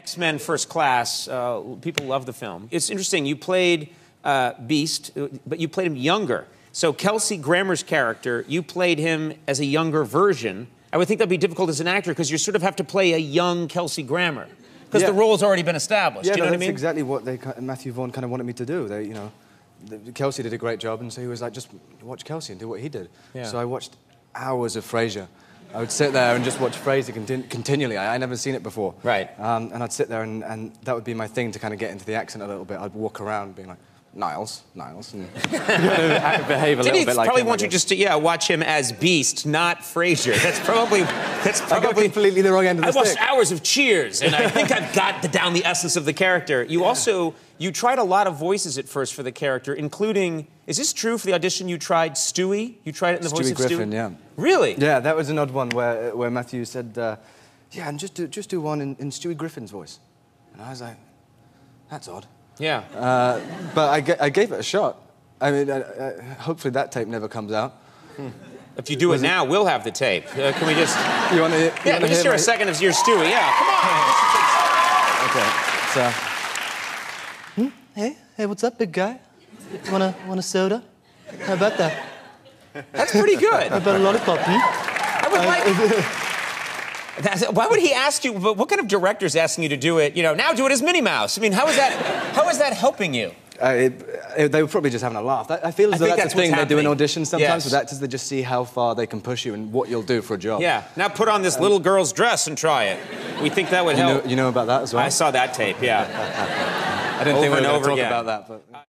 X Men First Class. Uh, people love the film. It's interesting. You played uh, Beast, uh, but you played him younger. So Kelsey Grammer's character, you played him as a younger version. I would think that'd be difficult as an actor because you sort of have to play a young Kelsey Grammer because Yeah. the role's already been established. Yeah, you know no, what I that's mean? exactly what they, Matthew Vaughn kind of wanted me to do. They, you know, Kelsey did a great job, and so he was like, just watch Kelsey and do what he did. Yeah. So I watched hours of Frasier. I would sit there and just watch Frasier contin- continually. I, I never seen it before. Right. Um, and I'd sit there, and, and that would be my thing to kind of get into the accent a little bit. I'd walk around being like, Niles, Niles, and you know, act- behave a Did little he bit like probably him, want you guess. just to yeah watch him as Beast, not Frasier? That's probably that's I got probably completely the wrong end of the stick. I the watched hours of Cheers, and I think I've got the, down the essence of the character. You also you tried a lot of voices at first for the character, including. Is this true for the audition? You tried Stewie. You tried it in the voice Stewie of Griffin, Stewie. Griffin, yeah. Really? Yeah, that was an odd one where, where Matthew said, uh, yeah, and just do, just do one in, in Stewie Griffin's voice. And I was like, that's odd. Yeah. Uh, but I, ga- I gave it a shot. I mean, uh, uh, hopefully that tape never comes out. if you do it now, we'll have the tape. Uh, can we just? You want to? Yeah, but just hear my... a second of your Stewie. Yeah, come on. Okay. So. Hmm? Hey, hey, what's up, big guy? Want a want a soda? How about that? That's pretty good. How about a lollipop? Hmm? I would like. That's- why would he ask you? What kind of director's asking you to do it? You know, now do it as Minnie Mouse. I mean, how is that? How is that helping you? Uh, it, it- they were probably just having a laugh. I, I feel as though that's, that's the thing what's they do in auditions sometimes Yes. with actors. They just see how far they can push you and what you'll do for a job. Yeah. Now put on this little girl's dress and try it. We think that would You know, help. you know about that as well? I saw that tape. Yeah. I didn't over think we were going to talk about that, but.